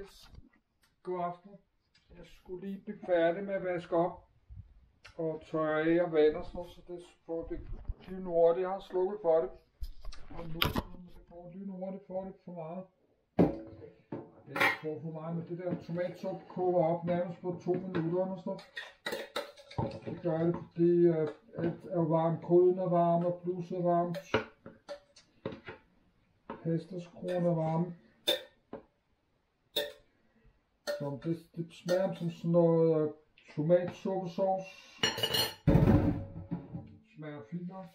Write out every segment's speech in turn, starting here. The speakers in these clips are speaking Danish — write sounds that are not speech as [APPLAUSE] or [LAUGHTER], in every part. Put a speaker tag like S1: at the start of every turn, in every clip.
S1: Yes. God aften. Jeg skulle lige blive færdig med at vaske op og tørre af og vand og sådan noget, så det får det lynhurtigt. Jeg har slukket for det. Og nu det går lynhurtigt for det for meget. Det går for, meget, men det der tomatsup koger op nærmest på to minutter og sådan. Det gør det, fordi øh, alt er varmt, gryden er varm, og bluset er varmt. Hesteskronen er varm. Så det, det smager som sådan noget øh, tomatsuppersauce. Smager fint nok.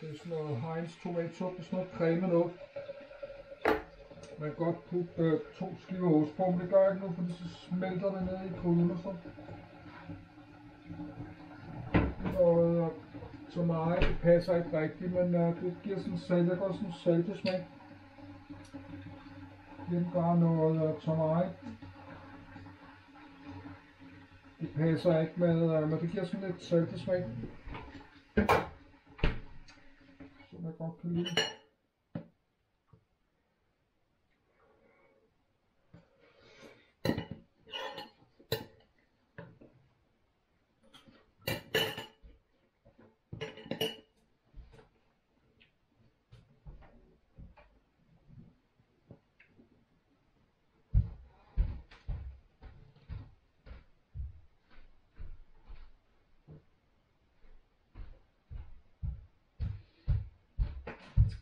S1: Det er sådan noget Heinz tomatsuppe, sådan noget creme noget. Man kan godt putte øh, to skiver ost på, men det gør ikke noget, fordi så smelter det ned i gryden og sådan. Og øh, så meget, det passer ikke rigtigt, men øh, det giver sådan en salt, det går sådan en saltesmag. Det gør noget øh, mig. Det passer ikke med, øh, men det giver sådan lidt saltesmag. Som jeg godt kan lide.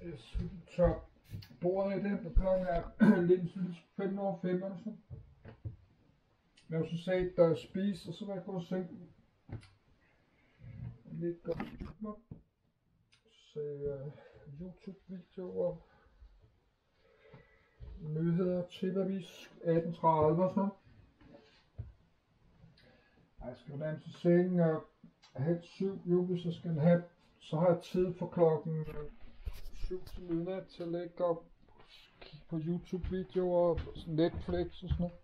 S1: Øh, så bordet i den, og klokken er [CLEARS THROAT] lidt lidt 5 over 5 eller sådan. Men jeg har så sagt, der er spis, og så var jeg gået og sænke lidt godt. Så Se uh, øh, YouTube-videoer, nyheder, tipavis, 18.30 og sådan Jeg skal være til sengen og halv syv, jo, hvis jeg skal have, så har jeg tid for klokken øh, 7 til midnat til at lægge op kigge på YouTube-videoer og Netflix og sådan noget.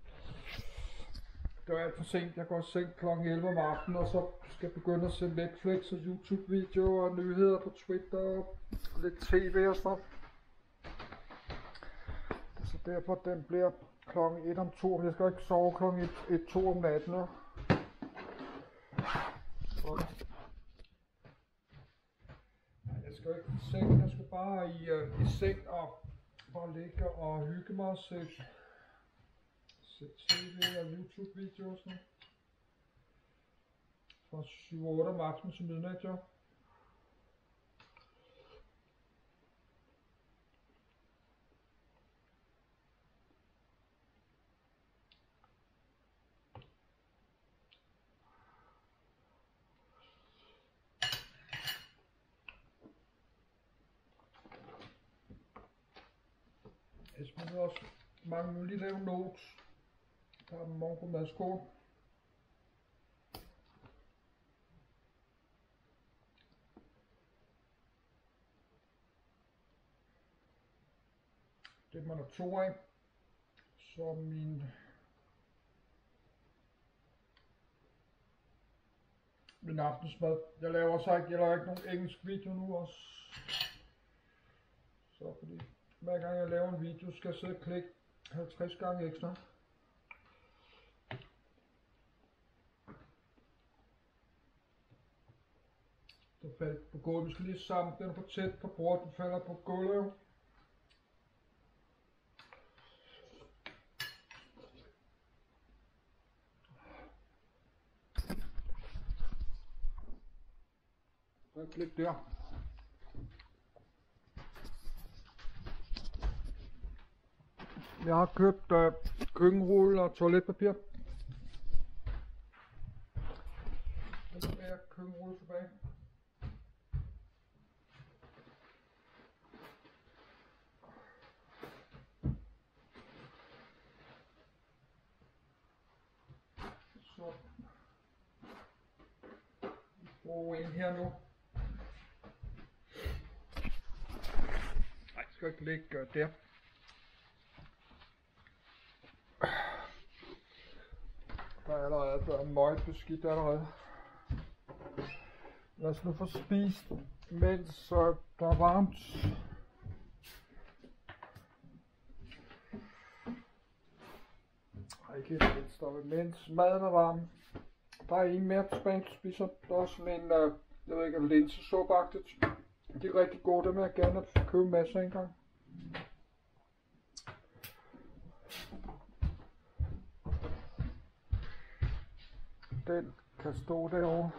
S1: Det er alt for sent. Jeg går sent seng kl. 11 om aftenen, og så skal jeg begynde at se Netflix og YouTube-videoer og nyheder på Twitter og lidt tv og sådan noget. Så derfor den bliver kl. 1 om 2. Jeg skal ikke sove kl. 1, 1 2 om natten. Og... Så. Nej, Jeg skal ikke i seng, jeg skal bare i, uh, i seng og bare ligge og hygge mig og se, se tv og YouTube-videoer og sådan noget. Fra 7-8 om aftenen til midnat, jo. Jeg smider også mange mulige lave notes. Der er morgenmadskål. Det man er to af. Så min min aftensmad. Jeg laver så ikke, jeg laver ikke nogen engelsk video nu også. Så fordi hver gang jeg laver en video, skal jeg sidde og klikke 50 gange ekstra. Du faldt på gulvet. Vi skal lige sammen. Den er for tæt på bordet. Den falder på gulvet. Så klik der. Jeg har købt øh, køkkenrulle og toiletpapir. Jeg skal have køkkenrulle tilbage. Så. Vi får en her nu. Nej, jeg skal ikke ligge øh, der. Der er allerede der meget beskidt allerede. Lad os nu få spist, mens uh, der er varmt. ikke helt stoppe, mens maden er varm. Der er en mere tilbage, du spiser. Der er sådan en, øh, jeg ved ikke, linsesupagtigt. De er rigtig gode, dem jeg gerne købe masser engang. Den kan stå derovre.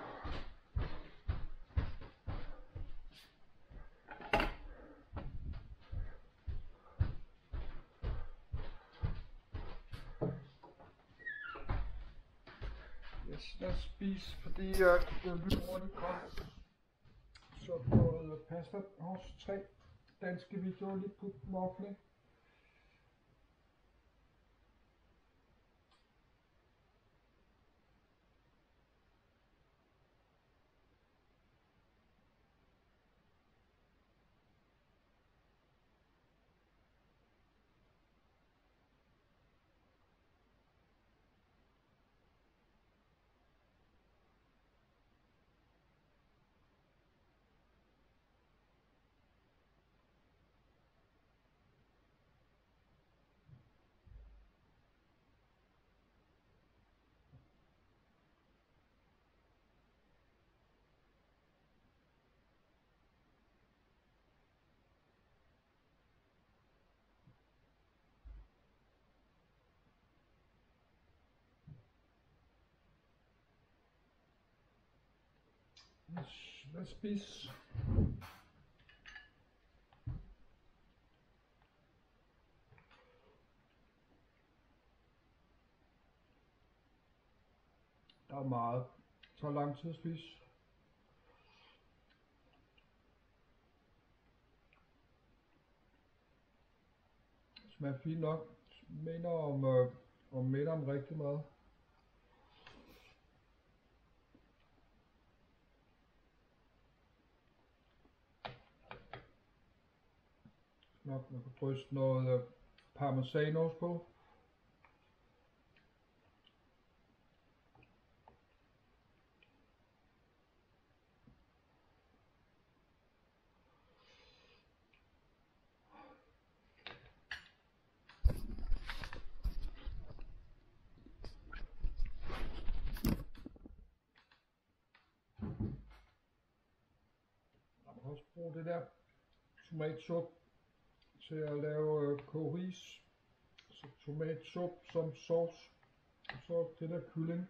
S1: Yes, lad os spise, fordi jeg det er lidt hurtigt kom. Så noget pasta hos tre danske videoer lige på muffle. Hvad os- Der er meget. Så lang tid at spise. Smager fint nok. Minder om, øh, om minder om rigtig meget. Nok man kan drysse noget øh, parmesanost på. Også bruge det der tomatsuppe til at lave øh, koris, koge tomatsup som sauce. Og så det der kylling.